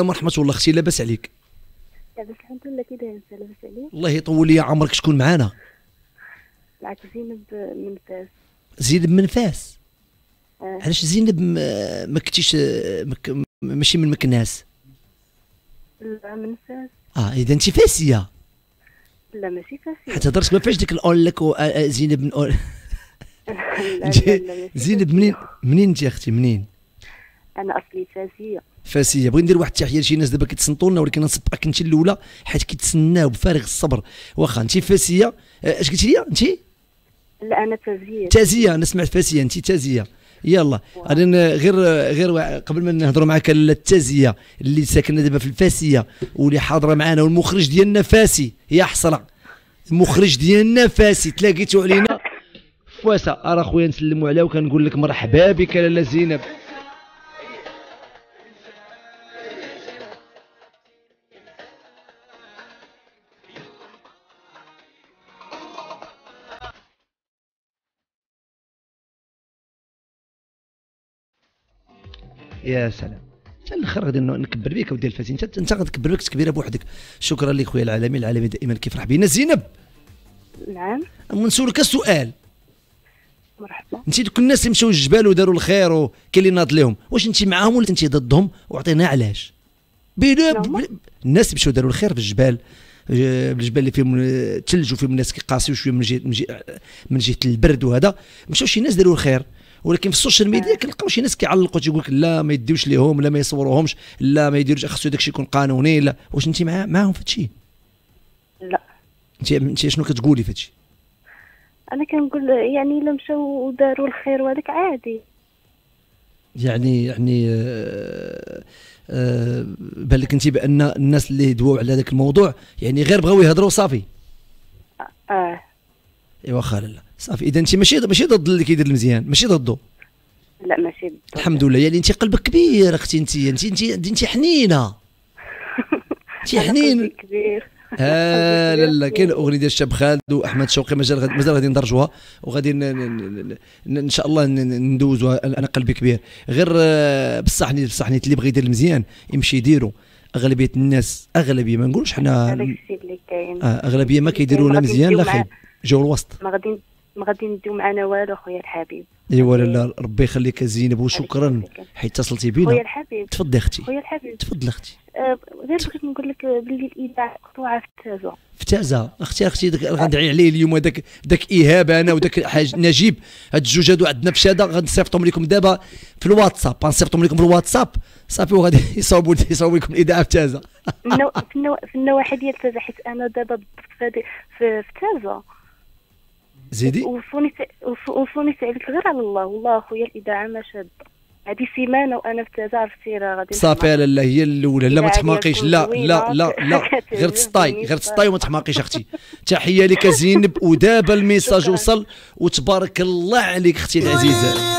ورحمة الله أختي لاباس عليك. لاباس الحمد لله كي داير إنت؟ لاباس عليك؟ الله يطول لي عمرك شكون معانا؟ معك زينب من فاس زينب من فاس آه. علاش زينب ما كنتيش آه، مك... ماشي من مكناس؟ لا من فاس آه إذا انت فاسية. لا ماشي فاسية. حتى هضرتك ما فيهاش ديك الأول لك آه، آه، زينب من أول... لا لا انت لا ماشي زينب. منين؟ منين انت يا أختي؟ منين؟ أنا أصلي فاسية. فاسية. بغي ندير واحد التحية لشي ناس دابا كيتصنتوا لنا ولكن نصبقك أنت الأولى حيت كيتسناو بفارغ الصبر. واخا انت فاسية؟ آه، أش قلتي لي انت لا أنا فاسية تازية. أنا سمعت فاسية. انت تازية. يلا. غادي ن- غير غير قبل ما نهضروا معاك لاله التازية اللي ساكنة دابا في الفاسية واللي حاضرة معنا والمخرج ديالنا فاسي. يا حسره المخرج ديالنا فاسي. تلاقيتوا علينا. فواسه أرا خويا نسلموا عليه وكنقول لك مرحبا بك لالة زينب. يا سلام. حتى الآخر غادي ن- نكبر بك ودي الفاسي انت انت غتكبر بك تكبيره بوحدك. شكرا لك خويا العالمي العالمي دائما كيفرح بينا. زينب. نعم. نسولك سؤال مرحبا. انت دوك الناس اللي مشاو للجبال وداروا الخير وكاين اللي ناض لهم واش انت معاهم ولا انت ضدهم؟ وعطينا علاش. بلا نعم. ب- الناس اللي مشاو داروا الخير في الجبال آه، بالجبال اللي فيهم الثلج وفيهم الناس كيقاسيو شوية من جهه من جهة البرد وهذا. مشاو شي ناس داروا الخير. ولكن في السوشيال ميديا كنلقاو شي ناس كيعلقوا تيقول لك لا ما يديوش ليهم لا ما يصوروهمش لا ما يديروش خاصو داكشي يكون قانوني لا. واش انت مع معاهم في هادشي؟ لا. انت انت شنو كتقولي في هادشي؟ أنا كنقول يعني إلا مشاو وداروا الخير وهذاك عادي. يعني يعني آه آه بان لك انت بان الناس اللي دواو على هذاك الموضوع يعني غير بغاو يهضروا صافي. آه. إيوا واخا لا صافي إذا انت ماشي ماشي ضد اللي كيدير المزيان ماشي ضده. لا ماشي بالضبط. الحمد لله يعني انت قلبك كبير أختي انت انت انت انت حنينة. انت حنين. كبير. آه لا لا كاين أغنية ديال الشاب خالد وأحمد شوقي مازال مازال غادي ندرجوها وغادي إن شاء الله ندوزوها. أنا قلبي كبير. غير آه، بصح نيت بصح نيت اللي بغى يدير المزيان يمشي يديرو. أغلبية الناس أغلبية ما نقولش حنا آه أغلبية ما كيديروا لا مزيان لا خايب جو الوسط. ما غادي ما غادي نديو معنا والو خويا الحبيب. ايوا لا ربي يخليك زينب وشكرا. حيت اتصلتي خويا بينا الحبيب. تفضلي أختي. خويا الحبيب. تفضلي أختي. آه، غير بغيت نقول لك باللي الإذاعة مقطوعة في التازه فتازه أختي أختي داك غندعي عليه اليوم داك داك إيهاب أنا وداك حاج نجيب. هاد الجوج هادو عندنا في شادة غنصيفطهم لكم دابا في الواتساب. غنصيفطهم لكم في الواتساب. صافي وغادي يصاوبوا يصاوبوا لكم الإذاعة في تازه. في, النو... في النواحي ديال تازه حيت أنا دابا في في, في تازه زيدي وصوني وصوني سألت غير على الله والله خويا الاذاعه ما شاد هذه سيمانة وأنا في تازه عرفتي راه غادي صافي. لا لا هي الأولى لا ما لا، تحماقيش لا. لا لا لا غير تسطاي غير تسطاي وما. تحماقيش أختي تحية لك زينب ودابا الميساج. وصل وتبارك الله عليك أختي العزيزة